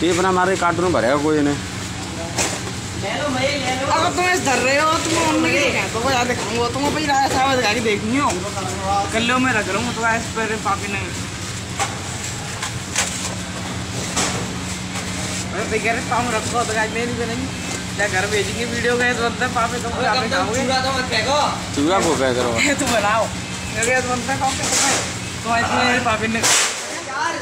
टीप ना मारे कार्टून भरेगा कोई ने अगर तुम इस धर रहे हो तुम उनने की देखा तो वो याद दिखाऊँगा तुम भाई राजा साहब दिखा के देखनी हो। कल्लो में रख रहा हूँ तो इस पर पापी ने अरे भाई कह रहे काम रखो तो आज मेरी भी नहीं। क्या घर भेजेंगे वीडियो गए तो बनता पापे तुम चूहा को कह करो तू बनाओ। मेरे बनता कौन के तो इसमें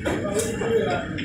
नहीं